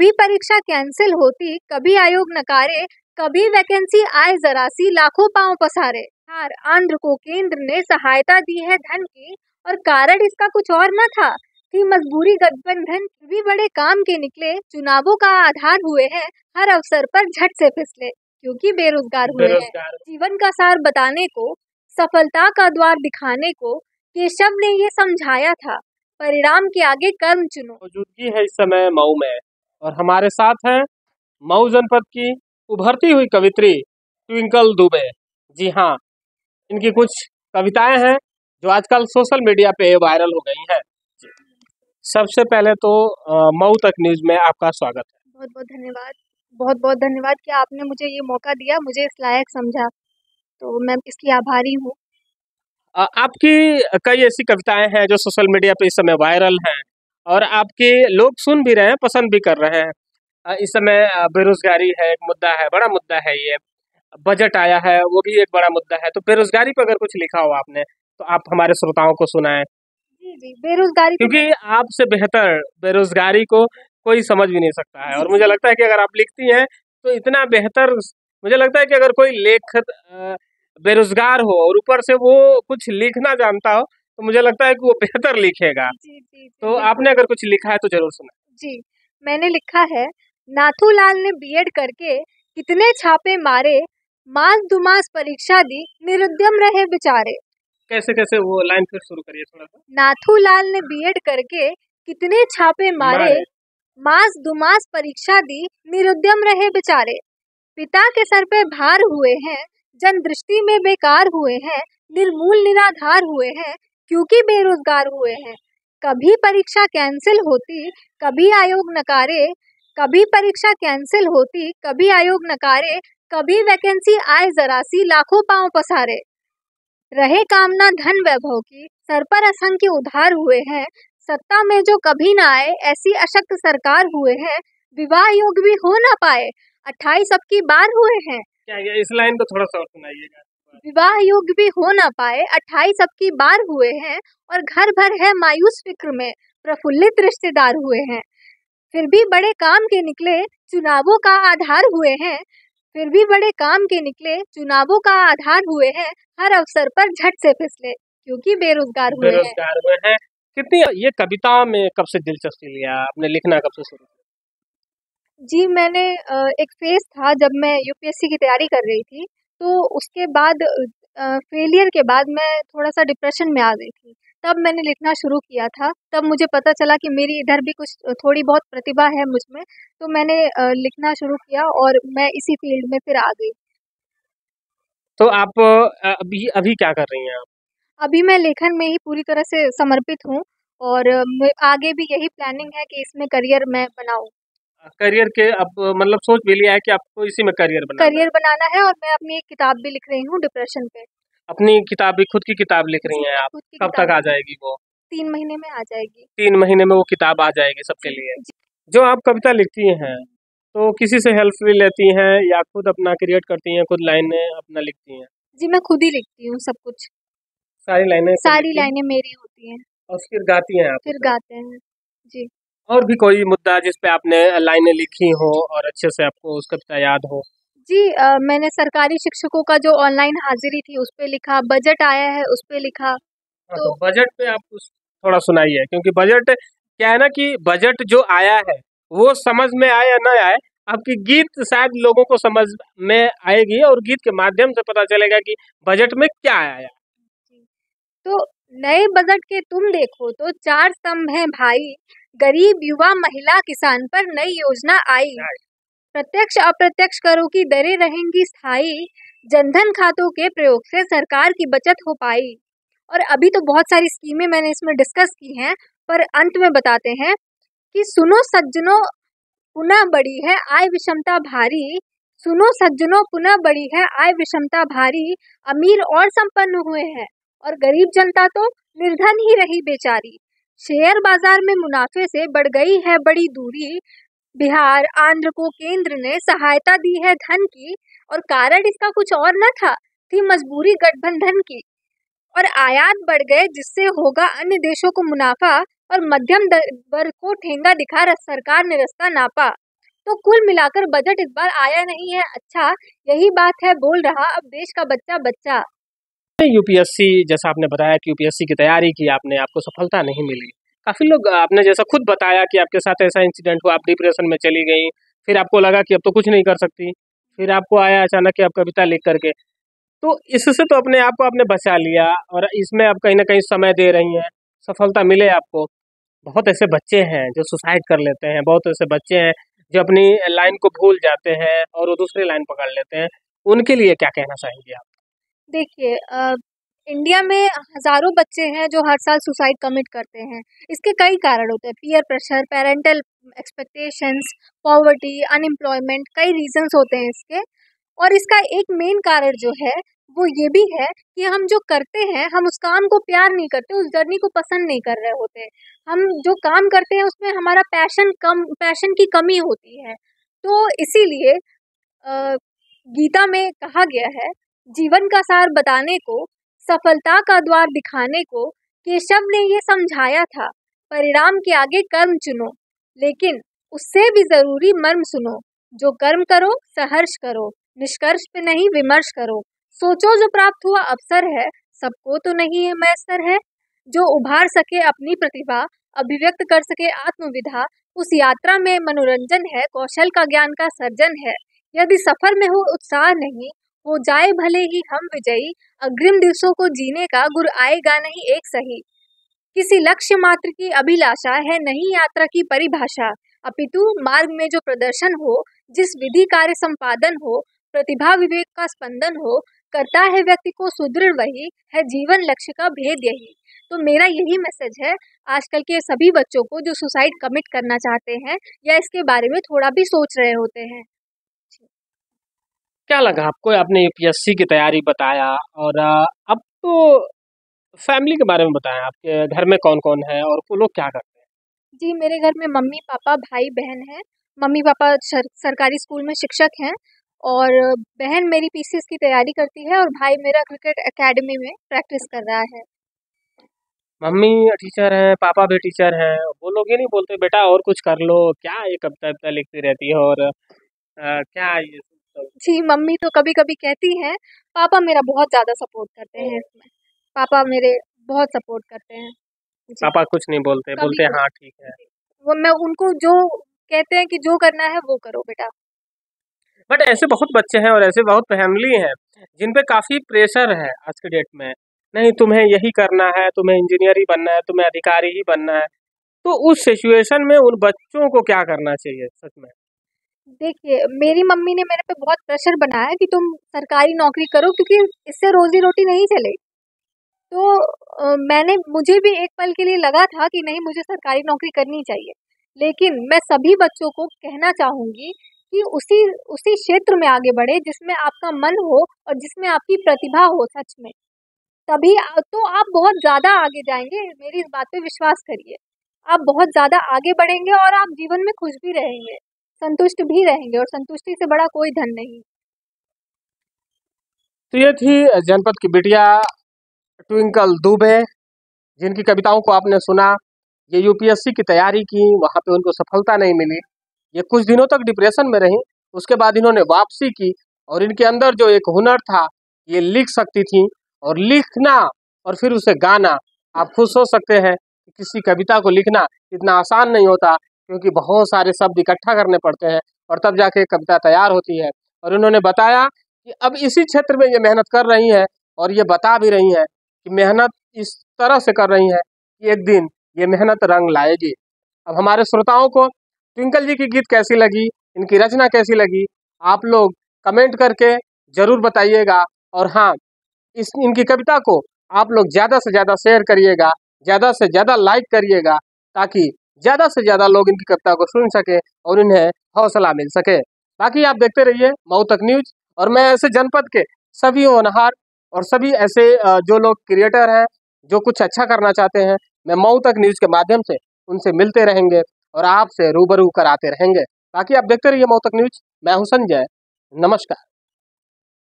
कभी परीक्षा कैंसिल होती कभी आयोग नकारे कभी वैकेंसी आए जरा सी लाखों पाँव पसारे। हार आंध्र को केंद्र ने सहायता दी है धन की और कारण इसका कुछ और न था थी मजबूरी गठबंधन भी बड़े काम के निकले चुनावों का आधार हुए हैं हर अवसर पर झट से फिसले क्योंकि बेरोजगार हुए हैं। जीवन का सार बताने को सफलता का द्वार दिखाने को केशव ने ये समझाया था परिणाम के आगे कर्म चुनो। मौजूदगी है इस समय मऊ में। और हमारे साथ हैं मऊ जनपद की उभरती हुई कवित्री ट्विंकल दुबे। जी हाँ इनकी कुछ कविताएँ हैं जो आजकल सोशल मीडिया पे वायरल हो गई हैं। सबसे पहले तो मऊ तक न्यूज़ में आपका स्वागत है। बहुत बहुत धन्यवाद। बहुत बहुत धन्यवाद कि आपने मुझे ये मौका दिया मुझे इस लायक समझा। तो मैं इसकी आभारी हूँ। आपकी कई ऐसी कविताएँ हैं जो सोशल मीडिया पे इस समय वायरल हैं। और आपके लोग सुन भी रहे हैं पसंद भी कर रहे हैं। इस समय बेरोजगारी है एक मुद्दा है बड़ा मुद्दा है ये। बजट आया है वो भी एक बड़ा मुद्दा है। तो बेरोजगारी पर अगर कुछ लिखा हो आपने तो आप हमारे श्रोताओं को सुनाएँ। जी जी बेरोजगारी क्योंकि आपसे बेहतर बेरोजगारी को कोई समझ भी नहीं सकता है। और मुझे लगता है कि अगर आप लिखती हैं तो इतना बेहतर मुझे लगता है कि अगर कोई लेखक बेरोजगार हो और ऊपर से वो कुछ लिखना जानता हो तो मुझे लगता है कि वो बेहतर लिखेगा। जी जी जी तो। आपने अगर कुछ लिखा है तो ज़रूर सुना। जी मैंने लिखा है नाथूलाल ने बीएड करके कितने छापे मारे मास दुमास परीक्षा दी निरुद्यम रहे बेचारे। कैसे कैसे वो लाइन फिर शुरू करिए थोड़ा सा। नाथूलाल ने बीएड करके कितने छापे मारे। मास दुमास परीक्षा दी निरुद्यम रहे बेचारे। पिता के सर पे भार हुए हैं जन दृष्टि में बेकार हुए हैं निर्मूल निराधार हुए हैं क्योंकि बेरोजगार हुए हैं। कभी परीक्षा कैंसिल होती, कभी आयोग नकारे, कभी परीक्षा कैंसिल होती, कभी आयोग नकारे, कभी वैकेंसी आए जरा सी लाखों पाँव पसारे। रहे कामना धन वैभव की, सर पर असंख्य उधार हुए हैं। सत्ता में जो कभी ना आए, ऐसी अशक्त सरकार हुए हैं। विवाह योग भी हो ना पाए, अट्ठाईस अब की बार हुए हैं। इस लाइन को थोड़ा सा सुनाइएगा। विवाह योग भी हो ना पाए अट्ठाईस अब की बार हुए हैं और घर भर है मायूस फ़िक्र में प्रफुल्लित रिश्तेदार हुए हैं। फिर भी बड़े काम के निकले चुनावों का आधार हुए हैं। फिर भी बड़े काम के निकले चुनावों का आधार हुए हैं। हर अवसर पर झट से फिसले क्योंकि बेरोजगार हुए हैं। बेरोजगार हुए हैं। कितनी ये कविता में कब से दिलचस्पी लिया? आपने लिखना कब से शुरू? जी मैंने एक फ़ेज़ था जब मैं यूपीएससी की तैयारी कर रही थी। तो उसके बाद फेलियर के बाद मैं थोड़ा सा डिप्रेशन में आ गई थी। तब मैंने लिखना शुरू किया था। तब मुझे पता चला कि मेरी इधर भी कुछ थोड़ी बहुत प्रतिभा है मुझमें तो मैंने लिखना शुरू किया और मैं इसी फ़ील्ड में फिर आ गई। तो आप अभी अभी क्या कर रही हैं आप? अभी मैं लेखन में ही पूरी तरह से समर्पित हूँ और आगे भी यही प्लानिंग है कि इसमें करियर मैं बनाऊँ। करियर के अब मतलब सोच भी लिया है कि आपको इसी में करियर बनाना है करियर बनाना है और मैं अपनी एक किताब भी लिख रही हूँ डिप्रेशन पे। अपनी किताब भी खुद की किताब लिख रही हैं आप? कब तक आ जाएगी वो? तीन महीने में आ जाएगी। तीन महीने में वो किताब आ जाएगी सबके लिए? जो। आप कविता लिखती हैं तो किसी से हेल्प भी लेती हैं या खुद अपना क्रिएट करती हैं खुद लाइनें अपना लिखती हैं? जी मैं खुद ही लिखती हूँ सब कुछ। सारी लाइनें सारी लाइनें मेरी होती हैं। और फिर गाती हैं आप फिर गाते हैं जी। और भी कोई मुद्दा जिस पे आपने लाइनें लिखी हो और अच्छे से आपको उस कविता याद हो? जी अ, मैंने सरकारी शिक्षकों का जो ऑनलाइन हाजिरी थी उस पे लिखा बजट आया है उस पे लिखा। हाँ, तो- तो बजट पे आप कुछ थोड़ा सुनाइए क्योंकि बजट क्या है ना कि बजट जो आया है वो समझ में आए या ना आए आपकी गीत शायद लोगों को समझ में आएगी और गीत के माध्यम से पता चलेगा कि बजट में क्या आया तो नए बजट के तुम देखो तो चार स्तंभ हैं भाई। गरीब युवा महिला किसान पर नई योजना आई। प्रत्यक्ष अप्रत्यक्ष करों की दरें रहेंगी स्थायी, जनधन खातों के प्रयोग से सरकार की बचत हो पाई। और अभी तो बहुत सारी स्कीमें मैंने इसमें डिस्कस की हैं, पर अंत में बताते हैं कि सुनो सज्जनों, पुनः बड़ी है आय विषमता भारी। सुनो सज्जनों, पुनः बड़ी है आय विषमता भारी। अमीर और संपन्न हुए हैं और गरीब जनता तो निर्धन ही रही बेचारी। शेयर बाज़ार में मुनाफे से बढ़ गई है बड़ी दूरी। बिहार, आंध्र को केंद्र ने सहायता दी है धन की और कारण इसका कुछ और न था, थी मजबूरी गठबंधन की। और आयात बढ़ गए, जिससे होगा अन्य देशों को मुनाफा और मध्यम वर्ग को ठेंगा दिखा सरकार ने रास्ता नापा। तो कुल मिलाकर बजट इस बार आया नहीं है। अच्छा यही बात है, बोल रहा अब देश का बच्चा बच्चा यूपीएससी जैसा आपने बताया कि यूपीएससी की तैयारी की आपने, आपको सफलता नहीं मिली। काफ़ी लोग, आपने जैसा खुद बताया कि आपके साथ ऐसा इंसिडेंट हुआ, आप डिप्रेशन में चली गई, फिर आपको लगा कि अब तो कुछ नहीं कर सकती, फिर आपको आया अचानक कि आप कविता लिख करके। तो इससे तो अपने आप को आपने बचा लिया और इसमें आप कहीं ना कहीं समय दे रही हैं, सफलता मिले आपको। बहुत ऐसे बच्चे हैं जो सुसाइड कर लेते हैं, बहुत ऐसे बच्चे हैं जो अपनी लाइन को भूल जाते हैं और वो दूसरी लाइन पकड़ लेते हैं। उनके लिए क्या कहना चाहेंगे आप? देखिए इंडिया में हज़ारों बच्चे हैं जो हर साल सुसाइड कमिट करते हैं। इसके कई कारण होते हैं। Peer pressure, parental expectations, poverty, unemployment, कई रीजंस होते हैं इसके। और इसका एक मेन कारण जो है, वो ये भी है कि हम जो करते हैं, हम उस काम को प्यार नहीं करते, उस जर्नी को पसंद नहीं कर रहे होते। हम जो काम करते हैं, उसमें हमारा पैशन कम, पैशन की कमी होती है। तो इसीलिए गीता में कहा गया है जीवन का सार बताने को, सफलता का द्वार दिखाने को केशव ने ये समझाया था, परिणाम के आगे कर्म चुनो, लेकिन उससे भी ज़रूरी मर्म सुनो, जो कर्म करो, सहर्ष करो, निष्कर्ष पे नहीं विमर्श करो। सोचो जो प्राप्त हुआ अवसर है, सबको तो नहीं है मैसर है। जो उभार सके अपनी प्रतिभा, अभिव्यक्त कर सके आत्मविधा, उस यात्रा में मनोरंजन है, कौशल का ज्ञान का सर्जन है। यदि सफ़र में हो, उत्साह नहीं हो जाए भले ही हम विजयी, अग्रिम दिवसों को जीने का गुर आएगा नहीं एक सही। किसी लक्ष्य मात्र की अभिलाषा है नहीं यात्रा की परिभाषा। अपितु मार्ग में जो प्रदर्शन हो, जिस विधि कार्य संपादन हो, प्रतिभा विवेक का स्पंदन हो, करता है व्यक्ति को सुदृढ़ वही है जीवन लक्ष्य का भेद यही। तो मेरा यही मैसेज है, आजकल के सभी बच्चों को जो सुसाइड कमिट करना चाहते हैं या इसके बारे में थोड़ा भी सोच रहे होते हैं। क्या लगा आपको? आपने यूपीएससी की तैयारी बताया और अब तो फैमिली के बारे में बताया आपके घर में कौन कौन है और वो लोग क्या करते हैं? जी मेरे घर में मम्मी पापा भाई बहन है। मम्मी पापा सरकारी स्कूल में शिक्षक हैं और बहन मेरी पीसीएस की तैयारी करती है और भाई मेरा क्रिकेट एकेडमी में प्रैक्टिस कर रहा है। मम्मी टीचर है पापा भी टीचर हैं वो लोग ये नहीं बोलते बेटा और कुछ कर लो क्या ये कविता लिखती रहती है और आ, क्या ये जी मम्मी तो कभी कभी कहती हैं पापा मेरा बहुत ज़्यादा सपोर्ट करते हैं इसमें। पापा मेरे बहुत सपोर्ट करते हैं। पापा कुछ नहीं बोलते बोलते हाँ ठीक है। वो मैं उनको जो कहते हैं कि जो करना है वो करो बेटा। बट ऐसे बहुत बच्चे हैं और ऐसे बहुत फैमिली हैं जिन पे काफ़ी प्रेशर है आज के डेट में। नहीं तुम्हें यही करना है तुम्हें इंजीनियर ही बनना है तुम्हें अधिकारी ही बनना है। तो उस सिचुएशन में उन बच्चों को क्या करना चाहिए सच में? देखिए मेरी मम्मी ने मेरे पे बहुत प्रेशर बनाया कि तुम सरकारी नौकरी करो क्योंकि इससे रोजी रोटी नहीं चले। तो आ, मैंने मुझे भी एक पल के लिए लगा था कि नहीं मुझे सरकारी नौकरी करनी चाहिए। लेकिन मैं सभी बच्चों को कहना चाहूँगी कि उसी उसी क्षेत्र में आगे बढ़े जिसमें आपका मन हो और जिसमें आपकी प्रतिभा हो सच में। तभी तो आप बहुत ज़्यादा आगे जाएँगे मेरी इस बात पे विश्वास करिए। आप बहुत ज़्यादा आगे बढ़ेंगे और आप जीवन में खुश भी रहेंगे। संतुष्ट भी रहेंगे और संतुष्टि से बड़ा कोई धन नहीं। तो ये थी जनपद की बिटिया, ट्विंकल दुबे, जिनकी कविताओं को आपने सुना, ये यूपीएससी की तैयारी की, वहाँ पे उनको सफलता नहीं मिली। ये कुछ दिनों तक डिप्रेशन में रही, उसके बाद इन्होंने वापसी की और इनके अंदर जो एक हुनर था, ये लिख सकती थी और लिखना और फिर उसे गाना। आप खुद सोच सकते हैं कि किसी कविता को लिखना इतना आसान नहीं होता क्योंकि बहुत सारे शब्द इकट्ठा करने पड़ते हैं और तब जाके कविता तैयार होती है। और उन्होंने बताया कि अब इसी क्षेत्र में ये मेहनत कर रही हैं और ये बता भी रही हैं कि मेहनत इस तरह से कर रही हैं कि एक दिन ये मेहनत रंग लाएगी। अब हमारे श्रोताओं को, ट्विंकल जी की गीत कैसी लगी? इनकी रचना कैसी लगी? आप लोग कमेंट करके ज़रूर बताइएगा। और हाँ इस, इनकी कविता को आप लोग ज़्यादा से ज़्यादा शेयर करिएगा, ज़्यादा से ज़्यादा लाइक करिएगा ताकि ज़्यादा से ज़्यादा लोग इनकी कविता को सुन सके और इन्हें हौसला मिल सके। बाकी आप देखते रहिए मऊ तक न्यूज़ और मैं ऐसे जनपद के सभी होनहार और सभी ऐसे जो लोग क्रिएटर हैं, जो कुछ अच्छा करना चाहते हैं, मैं मऊ तक न्यूज़ के माध्यम से उनसे मिलते रहेंगे और आपसे रूबरू कराते रहेंगे। बाकी आप देखते रहिए मऊ तक न्यूज़। मैं हूँ संजय। नमस्कार।